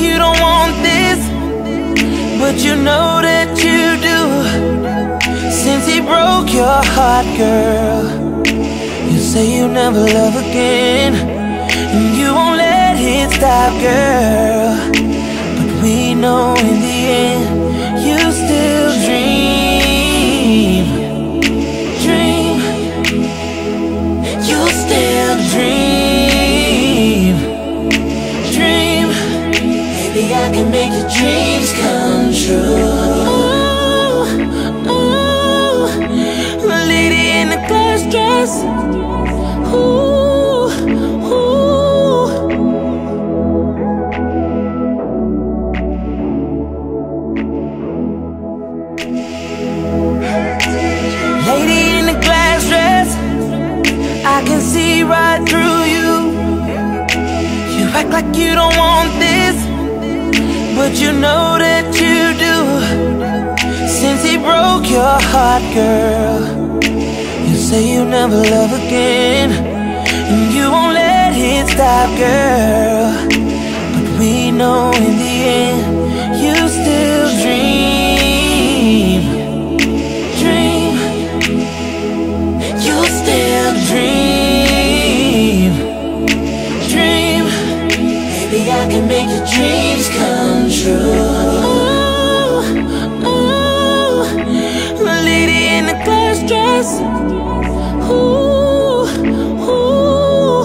you don't want this, but you know that you do. Since he broke your heart, girl, you say you never love again, and you won't let it stop, girl. But we know in the can make your dreams come true. Ooh, ooh, lady in the glass dress. Ooh, ooh. Lady in the glass dress. I can see right through you. You act like you don't want this, but you know that you do. Since he broke your heart, girl, you say you never love again, and you won't let it stop, girl. But we know in the end, you still dream, dream. You still dream, dream. Maybe I can make your dreams come true. Ooh, ooh, lady in the dress. Ooh, ooh.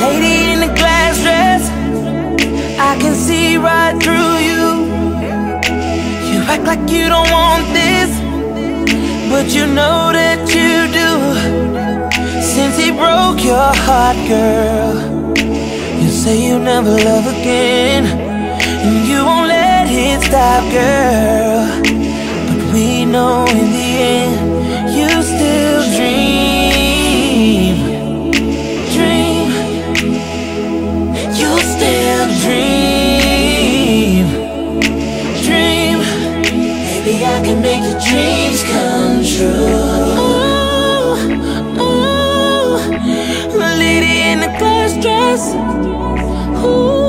Lady in the glass dress. I can see right through you. You act like you don't want this, but you know that you your heart, girl, you say you never love again, and you won't let it stop, girl. But we know in the end, you still dream, glass